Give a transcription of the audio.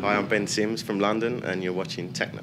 Hi, I'm Ben Sims from London, and you're watching Techno.